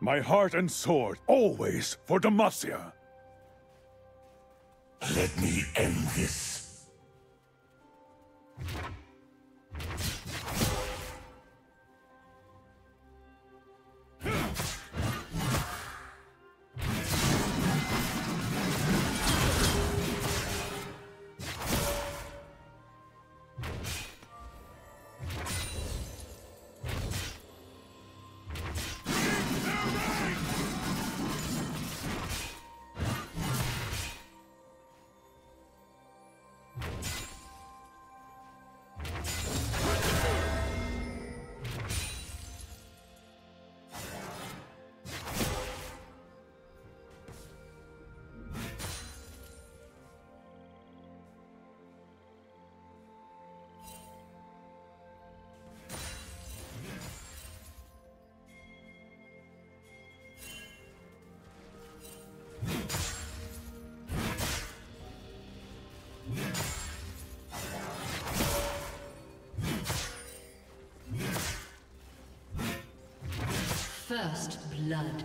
My heart and sword, always for Demacia. Let me end this. First blood.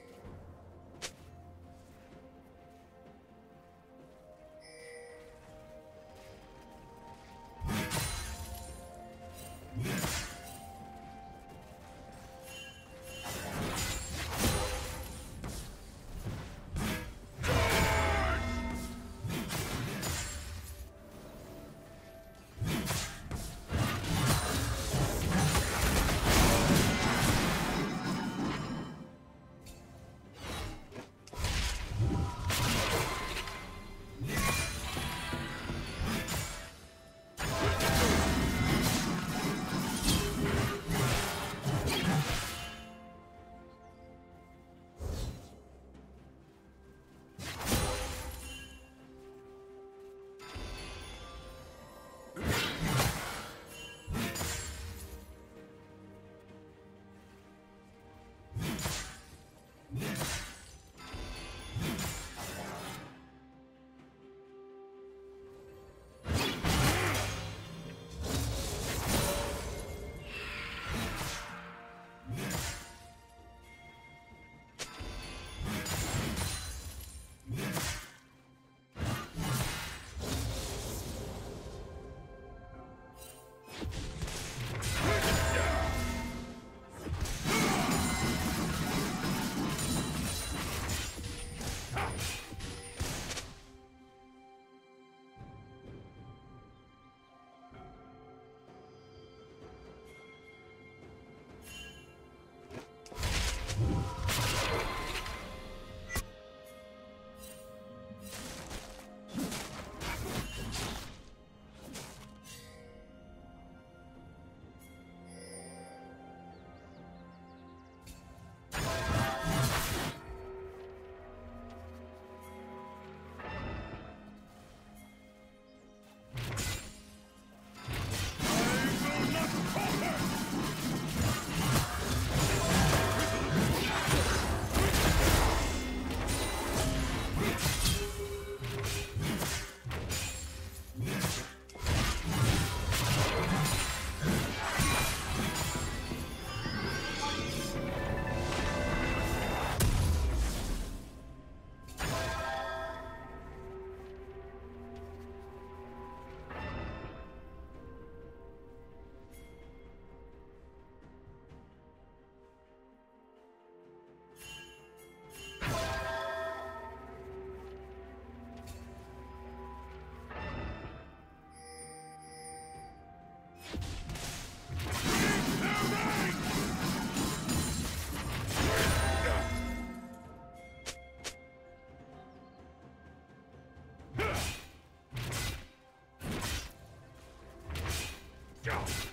go.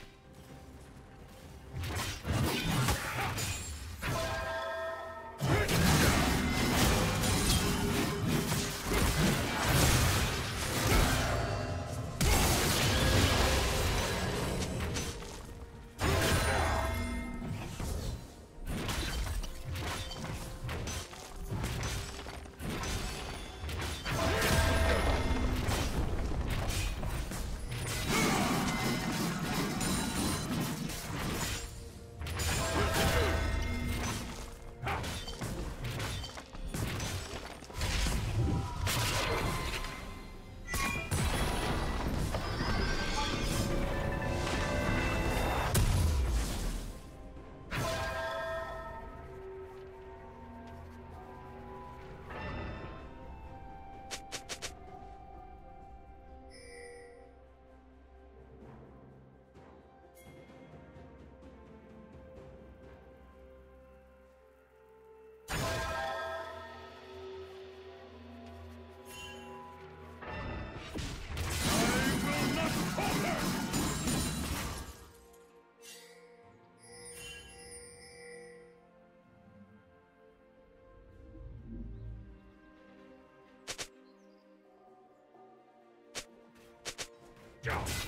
Go!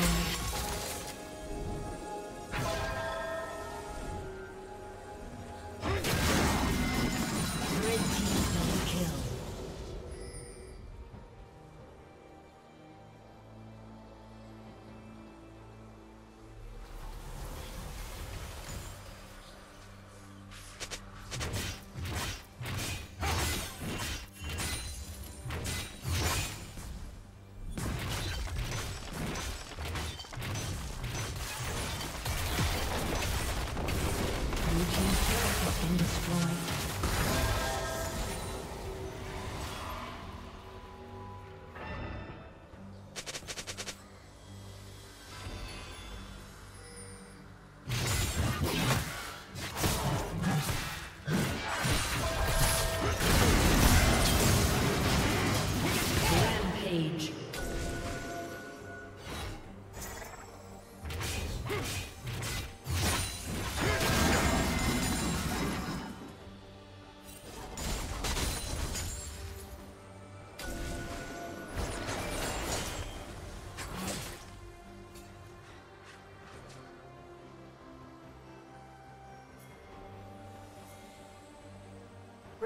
destroyed.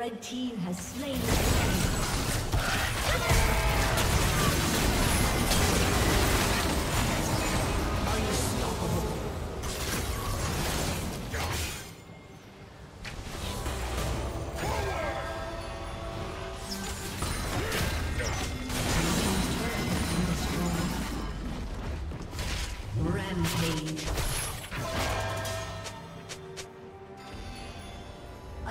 Red team has slain the dragon.